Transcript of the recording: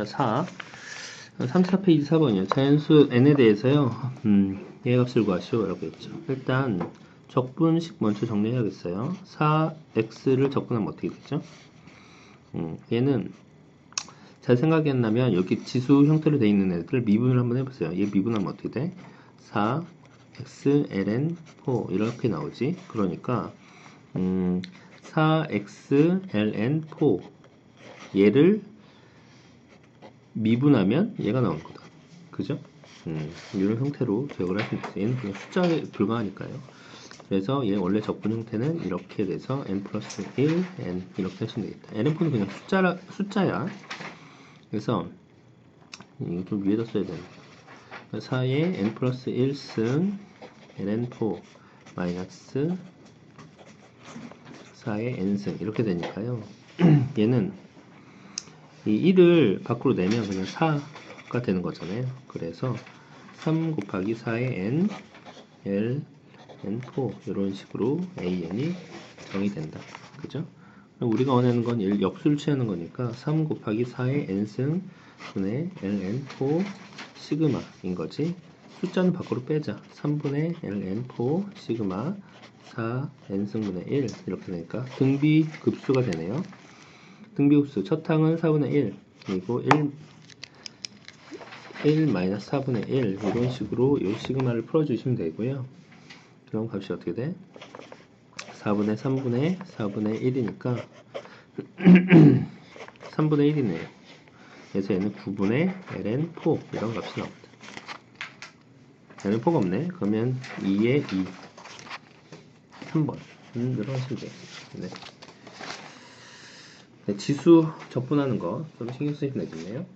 자, 4. 34페이지 4번이요. 자연수 n에 대해서요. 음, 얘 값을 구하시오. 라고 했죠. 일단 적분식 먼저 정리해야겠어요. 4x를 적분하면 어떻게 되죠? 음, 얘는 잘 생각했나면 여기 지수 형태로 되어 있는 애들을 미분을 한번 해보세요. 얘 미분하면 어떻게 돼? 4 x ln 4 이렇게 나오지. 그러니까 음, 4x ln 4 얘를 미분하면 얘가 나오는 거다. 그죠? 음, 이런 형태로 기억을 하시면 돼요. 얘는 그냥 숫자에 불과하니까요. 그래서 얘 원래 적분 형태는 이렇게 돼서 n 플러스 1, n 이렇게 하시면 되겠다. n은 그냥 숫자라, 숫자야. 그래서 이거 좀 위에다 써야 되는 4에 n 플러스 1승 ln4 마이너스 4의 n승 이렇게 되니까요. 얘는 이 1을 밖으로 내면 그냥 4가 되는 거잖아요. 그래서 3 곱하기 4의 n, l, n4 이런 식으로 an이 정의된다. 그죠? 우리가 원하는 건 역수를 취하는 거니까 3 곱하기 4의 n승 분의 ln4 시그마인 거지. 숫자는 밖으로 빼자. 3분의 ln4 시그마 4 n승분의 1 이렇게 되니까 등비 급수가 되네요. 등비급수 첫 항은 4분의 1 그리고 1 1 마이너스 4분의 1 이런 식으로 이 시그마를 풀어주시면 되고요. 그럼 값이 어떻게 돼? 4분의 3분의 4분의 1이니까 3분의 1이네요. 그래서 얘는 9분의 ln4 이런 값이 나옵니다. ln4가 없네. 그러면 2의 2 3번 음, 늘어나시면 되겠습니다. 네. 지수 적분하는 거 좀 신경 쓰시면 되겠네요.